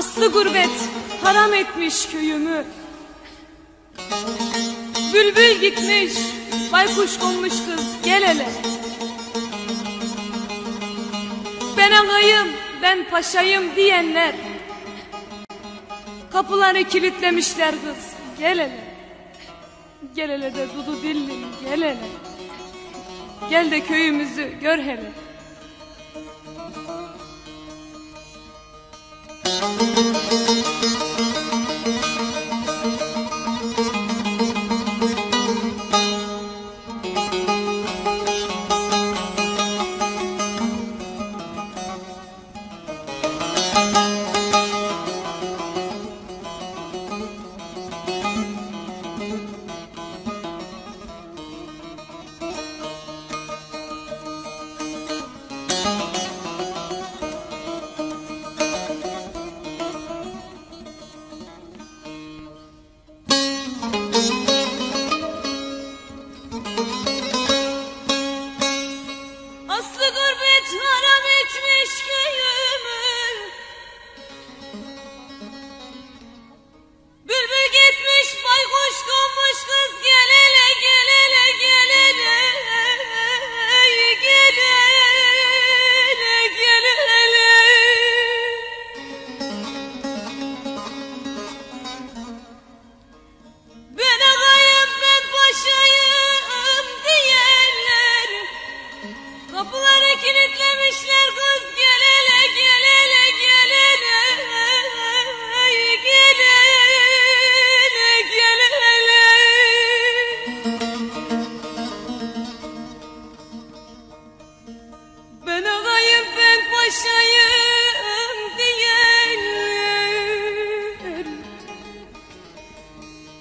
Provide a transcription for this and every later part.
Aslı gurbet haram etmiş köyümü. Bülbül gitmiş baykuş konmuş kız gel hele. Ben ağayım ben paşayım diyenler. Kapıları kilitlemişler kız gel hele. Gel hele de dudu dillim gel hele. Gel de köyümüzü gör hele Aslı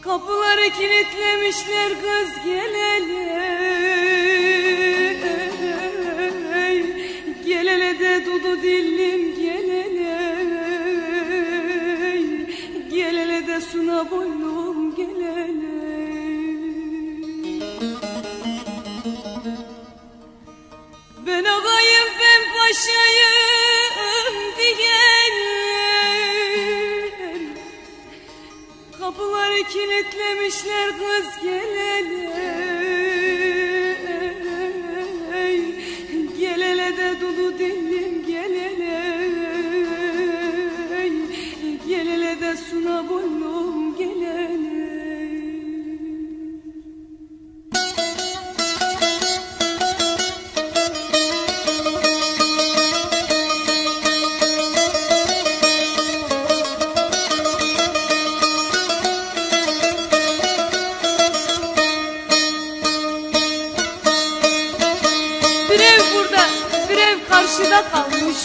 Kapıları kilitlemişler kız gel hele Gel hele de dudu dillim gel hele Gel hele de suna boynum kilitlemişler kız gel karşıda kalmış.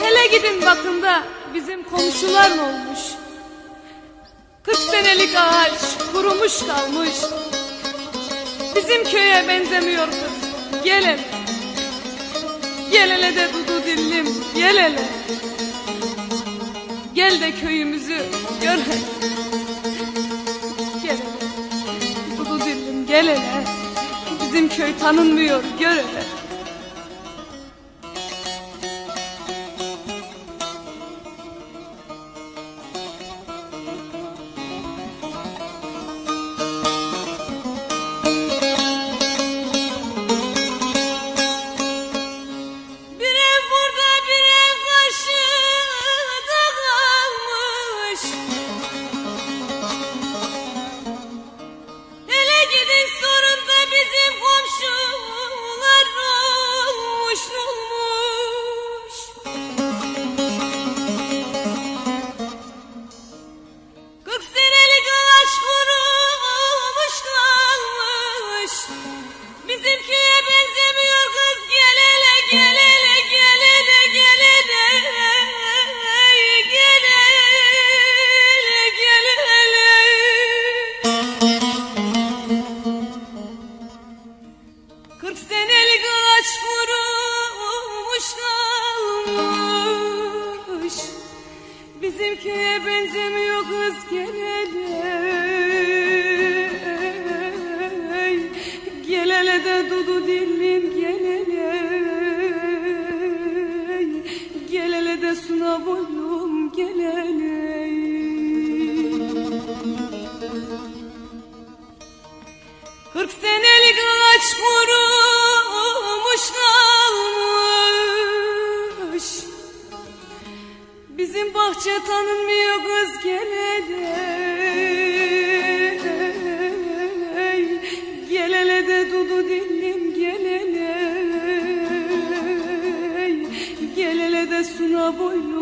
Hele gidin bakın da bizim komşular ne olmuş. 40 senelik ağaç kurumuş kalmış. Bizim köye benzemiyor kız. Gel hele. Gel hele de dudu dillim, gel hele. Gel de köyümüzü gör hele. Gel hele. Dudu dillim gel hele. Bizim köy tanınmıyor gör hele. Bizimkiye benzemiyor kız gelele Gelele de dudu dillim gelele Gelele de suna boylum gelele Kırk senelik ağaç kurumuşlar. Tanınmıyor kız gelene. Gelele de dudu dinlim gelele Gelele de suna boylu